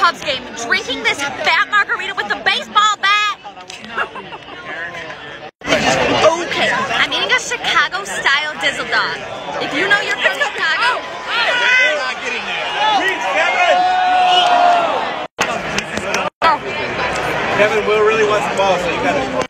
Cubs game, drinking this fat margarita with a baseball bat. okay, I'm eating a Chicago style dizzle dog. If you know your Chicago. Oh, oh. Kevin Will really wants the ball, so you gotta.